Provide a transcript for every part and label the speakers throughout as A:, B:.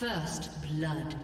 A: First blood.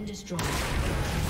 A: Been destroyed.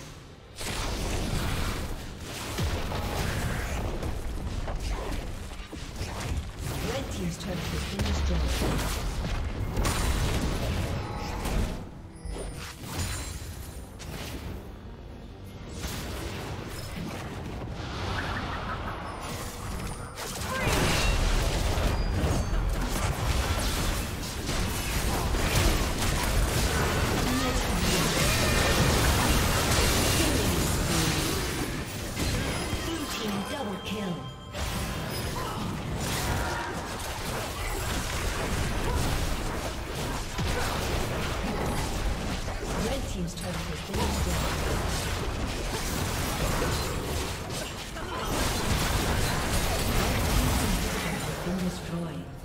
A: Shut